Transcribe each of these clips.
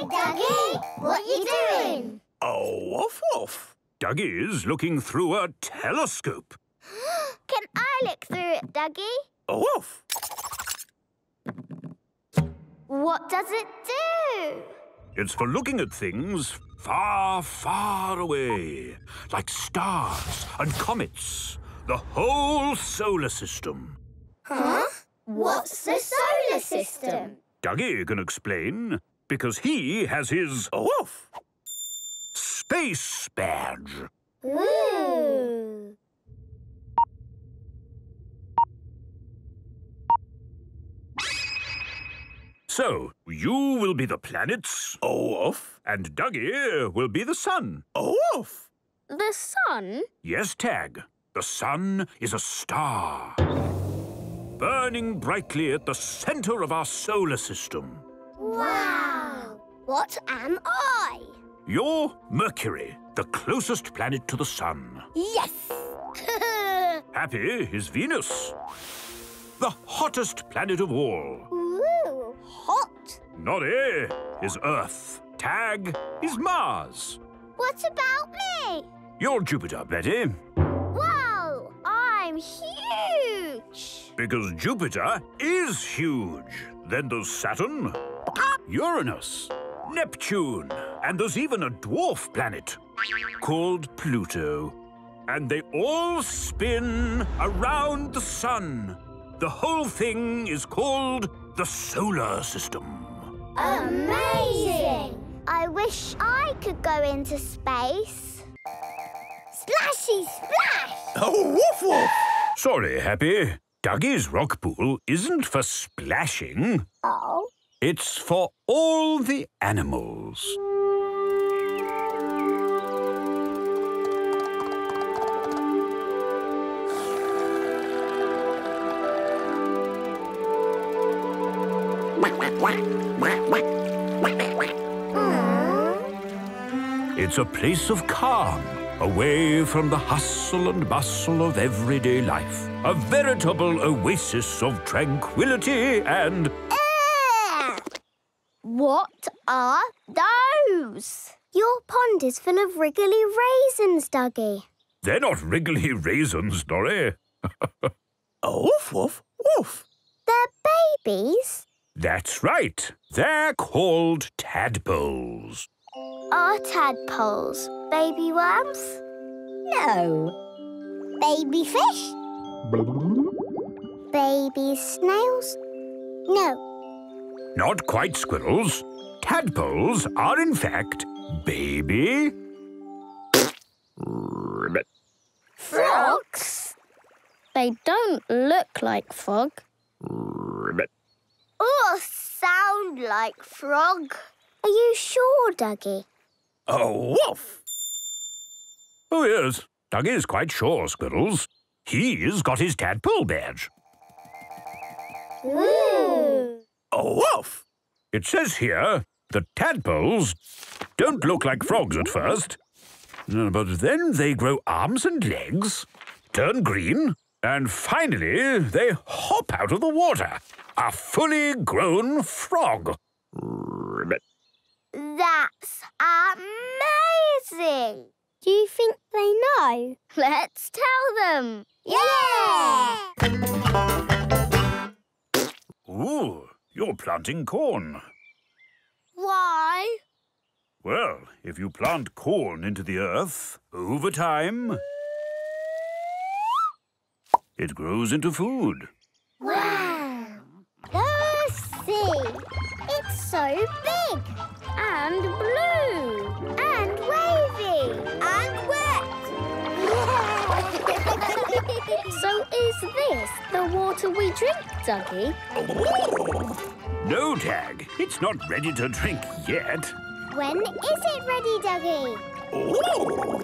Hey, Duggee! What are you doing? Oh, woof woof. Duggee's looking through a telescope. Can I look through it, Duggee? Oh, woof. What does it do? It's for looking at things far, far away, like stars and comets, the whole solar system. Huh? What's the solar system? Duggee can explain because he has his woof, space badge. Ooh. So, you will be the planets, Oof, and Duggee will be the sun, Oof. The sun? Yes, Tag. The sun is a star. Burning brightly at the center of our solar system. Wow! What am I? You're Mercury, the closest planet to the sun. Yes! Happy is Venus, the hottest planet of all. Ooh, hot. Norrie is Earth. Tag is Mars. What about me? You're Jupiter, Betty, Wow! I'm huge! because Jupiter is huge. Then there's Saturn, ah. Uranus, Neptune, and there's even a dwarf planet called Pluto. And they all spin around the sun. The whole thing is called the solar system. Amazing! I wish I could go into space. Splashy splash! Oh, woof woof! Sorry, Happy. Duggee's rock pool isn't for splashing. Oh. It's for all the animals. It's a place of calm, away from the hustle and bustle of everyday life. A veritable oasis of tranquility and! What are those? Your pond is full of wriggly raisins, Duggee. they're not wriggly raisins, Norrie. woof, woof, woof. They're babies. That's right. They're called tadpoles. Are tadpoles baby worms? No. Baby fish? Baby snails? No. Not quite squirrels. Tadpoles are, in fact, baby. Frogs? They don't look like frog. Or sound like frog. Are you sure, Duggee? Oh, woof! Oh, yes. Duggee's quite sure, Squirrels. He's got his tadpole badge. Ooh. Oh, woof! It says here that tadpoles don't look like frogs at first, uh, but then they grow arms and legs, turn green, and finally they hop out of the water. A fully grown frog. That's amazing! Do you think they know? Let's tell them! Yeah! Ooh, you're planting corn. Why? Well, if you plant corn into the earth, over time, it grows into food. Wow! The sea! It's so big! And blue! So is this the water we drink, Duggee? No, Tag, it's not ready to drink yet. When is it ready, Duggee? Oh.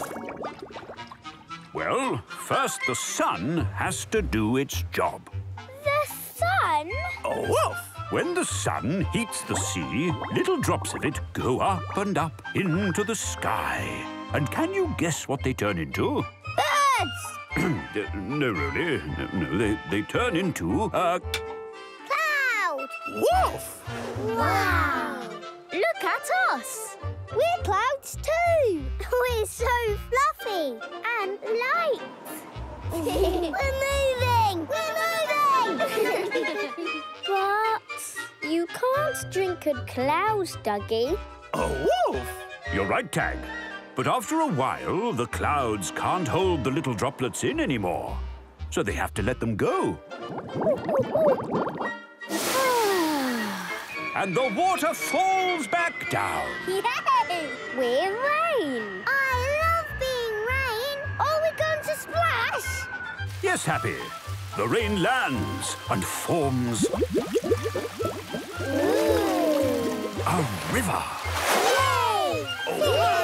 Well, first the sun has to do its job. The sun? Oh, woof! When the sun heats the sea, little drops of it go up and up into the sky. And can you guess what they turn into? Birds! No, really. No, no, they, they turn into a Cloud! wolf. Wow! Look at us. We're clouds too. We're so fluffy and light. We're moving. We're moving. but you can't drink a cloud, Duggee. A wolf? You're right, Tag. But after a while, the clouds can't hold the little droplets in anymore. So they have to let them go. and the water falls back down. Yay! We're rain. I love being rain. Are we going to splash? Yes, Happy. The rain lands and forms a river. Yay! Oh,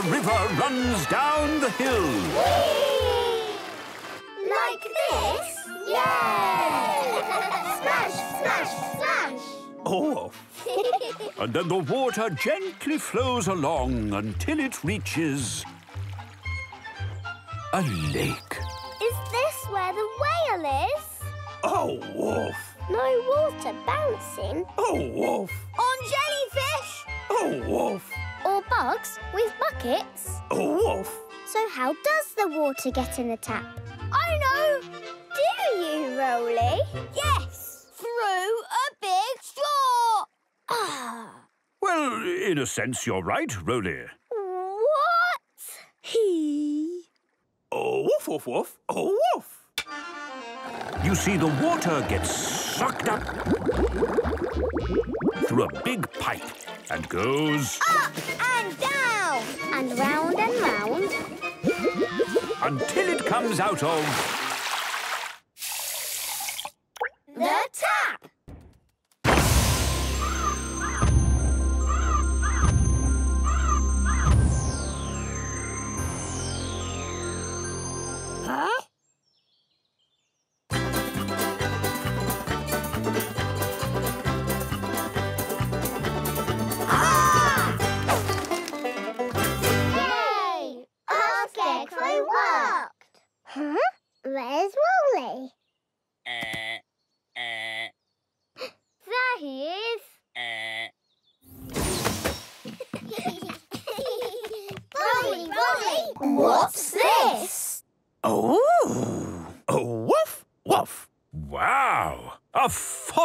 The river runs down the hill. Like this? Yeah! splash, splash, splash. Oh. and then the water gently flows along until it reaches a lake. Is this where the whale is? Oh, wolf. No water bouncing. Oh, wolf. On jellyfish. Oh, wolf. Bugs with buckets. Oh, wolf. So how does the water get in the tap? I know. Do you, Roly? Yes. Through a big straw. Ah. Well, in a sense, you're right, Roly. What? He. Oh, woof, woof, woof. Oh, woof. You see, the water gets sucked up through a big pipe and goes Up and down. And round and round. until it comes out of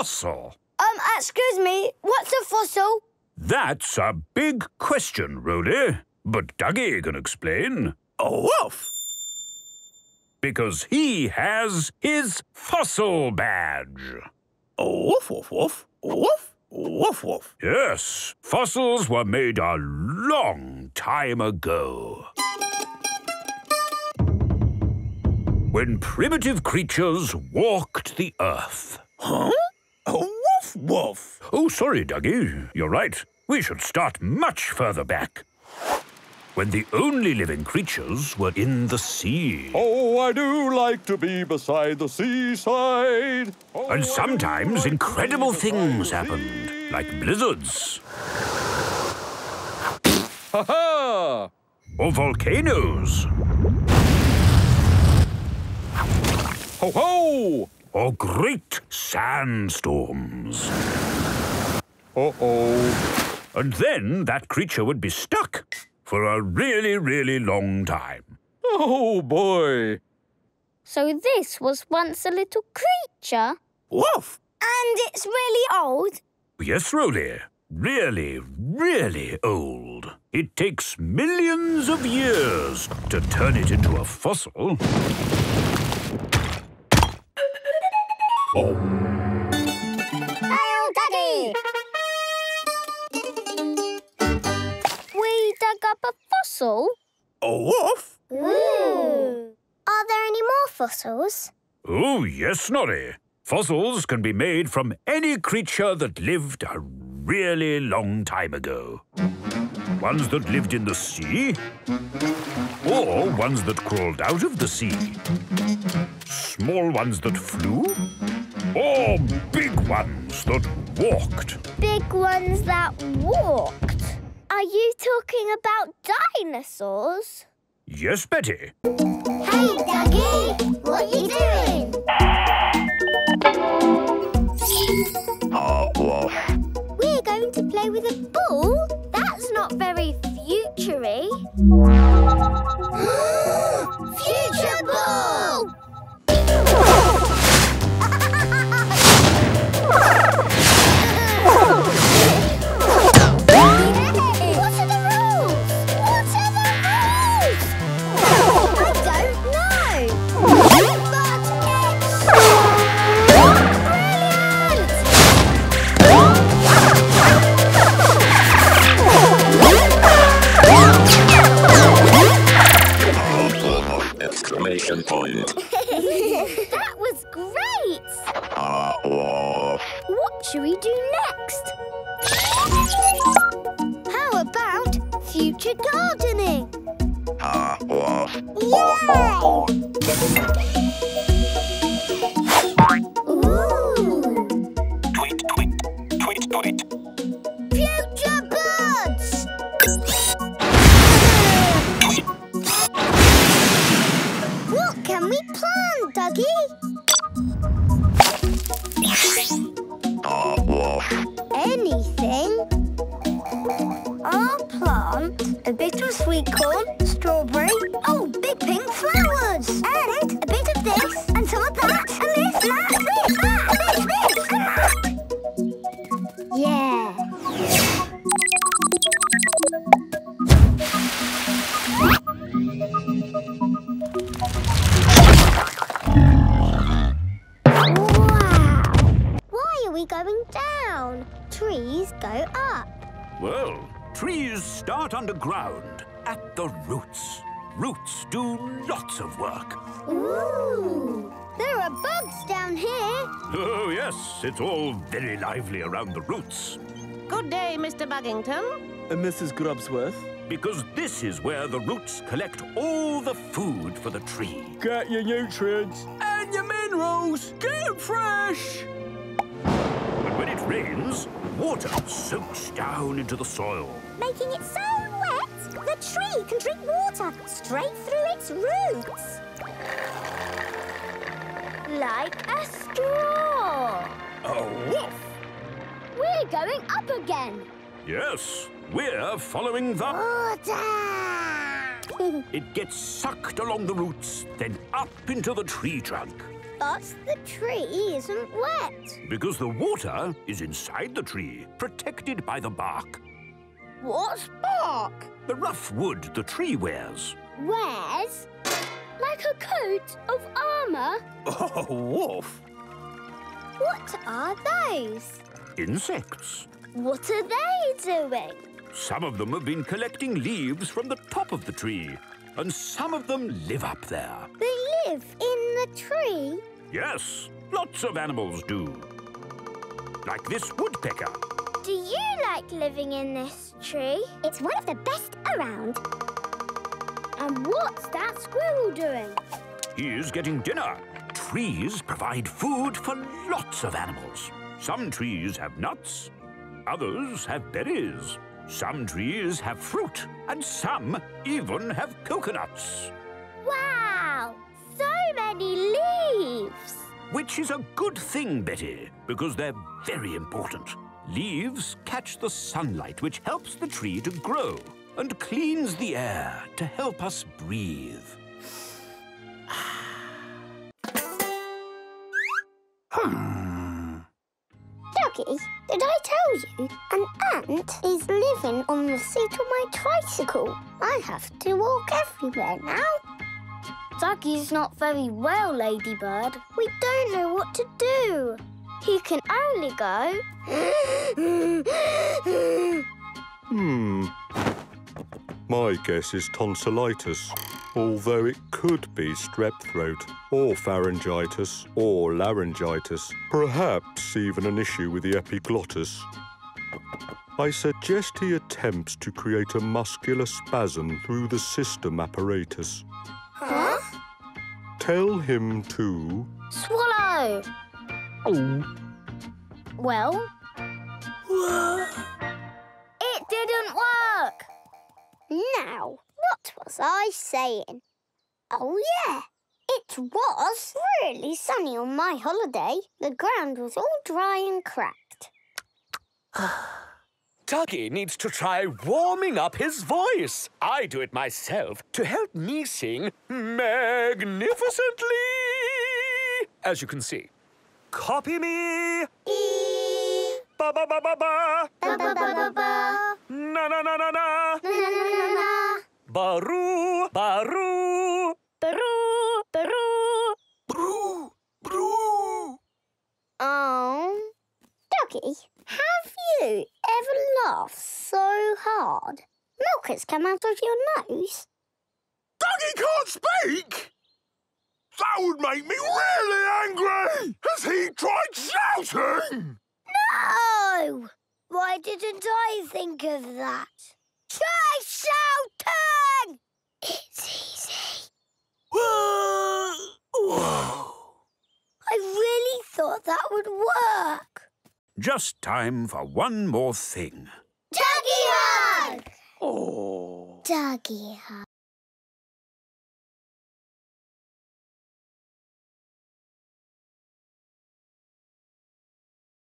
fossil. Um, excuse me, what's a fossil? That's a big question, Roly. But Duggee can explain. A woof! Because he has his fossil badge. A woof, woof, woof. Woof, woof, woof. Yes, fossils were made a long time ago. When primitive creatures walked the earth. Huh? Woof, woof. Oh, sorry, Duggee. You're right. We should start much further back. When the only living creatures were in the sea. Oh, I do like to be beside the seaside. Oh, And sometimes like incredible things happened, like blizzards Ha ha! or volcanoes Ho ho! Or great sandstorms. Uh oh. And then that creature would be stuck for a really, really long time. Oh boy. So this was once a little creature? Woof! And it's really old? Yes, Roly. Really, really old. It takes millions of years to turn it into a fossil. Hail, Daddy! We dug up a fossil? A wolf? Ooh. Are there any more fossils? Oh, yes, Snorri. Fossils can be made from any creature that lived a really long time ago. Ones that lived in the sea, or ones that crawled out of the sea. Small ones that flew, or big ones that walked. Big ones that walked. Are you talking about dinosaurs? Yes, Betty. Hey, Duggee! What are you doing? Ah, We're going to play with a ball? That's not very futury. that was great! Uh, uh. What should we do next? How about future gardening? Uh, Yay! Plant, Duggee? Going down? Trees go up. Well, trees start underground at the roots. Roots do lots of work. Ooh! There are bugs down here. Oh, yes, it's all very lively around the roots. Good day, Mr. Buggington. Uh, and Mrs. Grubsworth? Because this is where the roots collect all the food for the tree. Get your nutrients and your minerals. Get them fresh. When it rains, water soaks down into the soil. Making it so wet, the tree can drink water straight through its roots. Like a straw. A woof! We're going up again. Yes, we're following the... Water! It gets sucked along the roots, then up into the tree trunk. But the tree isn't wet. Because the water is inside the tree, protected by the bark. What's bark? The rough wood the tree wears. Wears? Like a coat of armour? Oh, wolf! What are those? Insects. What are they doing? Some of them have been collecting leaves from the top of the tree, and some of them live up there. They live in the tree. Yes, lots of animals do. Like this woodpecker. Do you like living in this tree? It's one of the best around. And what's that squirrel doing? He is getting dinner. Trees provide food for lots of animals. Some trees have nuts, others have berries. Some trees have fruit, and some even have coconuts. Wow! So many leaves! Which is a good thing, Betty, because they're very important. Leaves catch the sunlight, which helps the tree to grow and cleans the air to help us breathe. Duggee, did I tell you? An ant is living on the seat of my tricycle. I have to walk everywhere now. Duggee's not very well, Ladybird. We don't know what to do. He can only go. Hmm. My guess is tonsillitis, although it could be strep throat, or pharyngitis, or laryngitis, perhaps even an issue with the epiglottis. I suggest he attempts to create a muscular spasm through the system apparatus. huh? Tell him to. Swallow. Oh. Well? it didn't work. Now, what was I saying? Oh, yeah. It was really sunny on my holiday. The ground was all dry and cracked. Duggee needs to try warming up his voice. I do it myself to help me sing magnificently. As you can see. Copy me. E. Ba ba ba ba ba. Ba ba ba ba ba. Na na na na na. Na na na na na. Has come out of your nose? Duggee can't speak! That would make me really angry! Has he tried shouting? No! Why didn't I think of that? Try shouting! It's easy. I really thought that would work. Just time for one more thing. Duggee hug! Oh. Duggee hug.